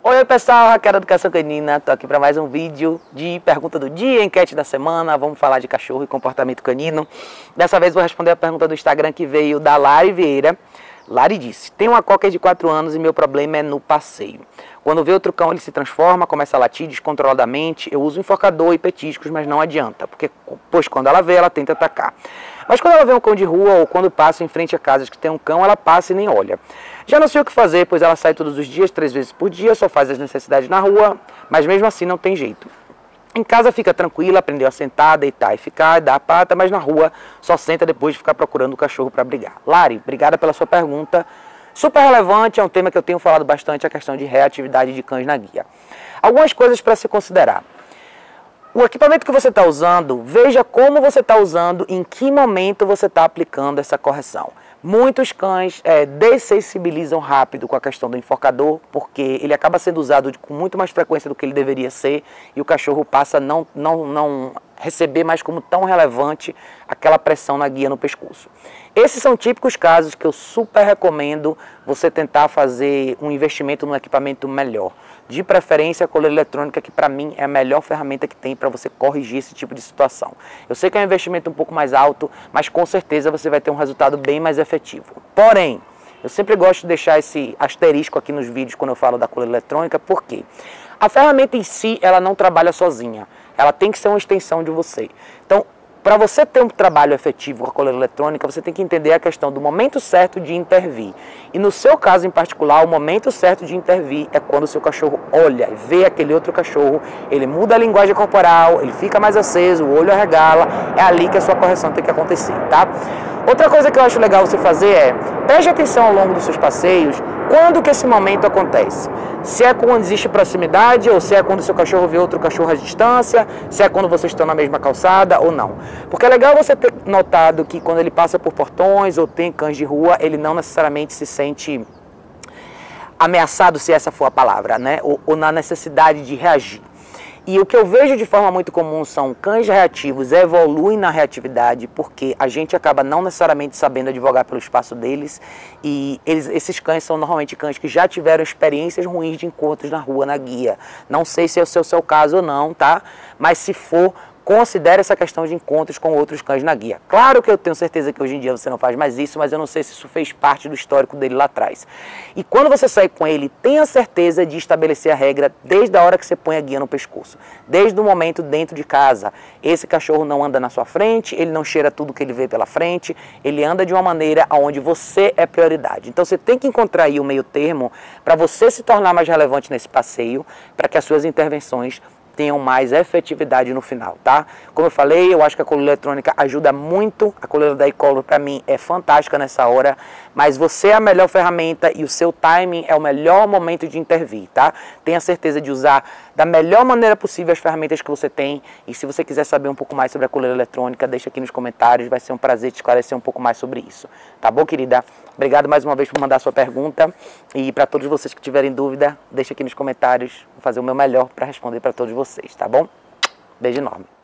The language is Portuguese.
Oi pessoal, Raquel Educação Canina, tô aqui para mais um vídeo de pergunta do dia, enquete da semana, vamos falar de cachorro e comportamento canino. Dessa vez vou responder a pergunta do Instagram que veio da Lari Vieira. Lari disse, tenho uma cocker de 4 anos e meu problema é no passeio. Quando vê outro cão ele se transforma, começa a latir descontroladamente, eu uso enforcador e petiscos, mas não adianta, porque pois quando ela vê ela tenta atacar. Mas quando ela vê um cão de rua ou quando passa em frente a casas que tem um cão, ela passa e nem olha. Já não sei o que fazer, pois ela sai todos os dias, três vezes por dia, só faz as necessidades na rua, mas mesmo assim não tem jeito. Em casa fica tranquila, aprendeu a sentar, deitar e ficar, dar a pata, mas na rua só senta depois de ficar procurando o cachorro para brigar. Lari, obrigada pela sua pergunta. Super relevante, é um tema que eu tenho falado bastante, a questão de reatividade de cães na guia. Algumas coisas para se considerar. O equipamento que você está usando, veja como você está usando, em que momento você está aplicando essa correção. Muitos cães é, dessensibilizam rápido com a questão do enforcador, porque ele acaba sendo usado com muito mais frequência do que ele deveria ser e o cachorro passa a não, não, não receber mais como tão relevante aquela pressão na guia no pescoço. Esses são típicos casos que eu super recomendo você tentar fazer um investimento num equipamento melhor. De preferência a coleira eletrônica, que para mim é a melhor ferramenta que tem para você corrigir esse tipo de situação. Eu sei que é um investimento um pouco mais alto, mas com certeza você vai ter um resultado bem mais efetivo. Porém, eu sempre gosto de deixar esse asterisco aqui nos vídeos quando eu falo da coleira eletrônica, porque a ferramenta em si, ela não trabalha sozinha. Ela tem que ser uma extensão de você. Então, para você ter um trabalho efetivo com a coleira eletrônica, você tem que entender a questão do momento certo de intervir. E no seu caso em particular, o momento certo de intervir é quando o seu cachorro olha, vê aquele outro cachorro, ele muda a linguagem corporal, ele fica mais aceso, o olho arregala, é ali que a sua correção tem que acontecer, tá? Outra coisa que eu acho legal você fazer é, preste atenção ao longo dos seus passeios, quando que esse momento acontece? Se é quando existe proximidade, ou se é quando seu cachorro vê outro cachorro à distância, se é quando vocês estão na mesma calçada ou não. Porque é legal você ter notado que quando ele passa por portões ou tem cães de rua, ele não necessariamente se sente ameaçado, se essa for a palavra, né? ou, ou na necessidade de reagir. E o que eu vejo de forma muito comum são cães reativos evoluem na reatividade porque a gente acaba não necessariamente sabendo advogar pelo espaço deles e eles, esses cães são normalmente cães que já tiveram experiências ruins de encontros na rua, na guia. Não sei se é o seu, seu caso ou não, tá? Mas se for, considere essa questão de encontros com outros cães na guia. Claro que eu tenho certeza que hoje em dia você não faz mais isso, mas eu não sei se isso fez parte do histórico dele lá atrás. E quando você sair com ele, tenha certeza de estabelecer a regra desde a hora que você põe a guia no pescoço. Desde o momento dentro de casa. Esse cachorro não anda na sua frente, ele não cheira tudo que ele vê pela frente, ele anda de uma maneira onde você é prioridade. Então você tem que encontrar aí o meio termo para você se tornar mais relevante nesse passeio, para que as suas intervenções tenham mais efetividade no final, tá? Como eu falei, eu acho que a coleira eletrônica ajuda muito, a coleira da Ecolor para mim é fantástica nessa hora, mas você é a melhor ferramenta e o seu timing é o melhor momento de intervir, tá? Tenha certeza de usar da melhor maneira possível as ferramentas que você tem. E se você quiser saber um pouco mais sobre a coleira eletrônica, deixa aqui nos comentários, vai ser um prazer te esclarecer um pouco mais sobre isso, tá bom, querida? Obrigado mais uma vez por mandar sua pergunta. E para todos vocês que tiverem dúvida, deixa aqui nos comentários, vou fazer o meu melhor para responder para todos vocês, tá bom? Beijo enorme.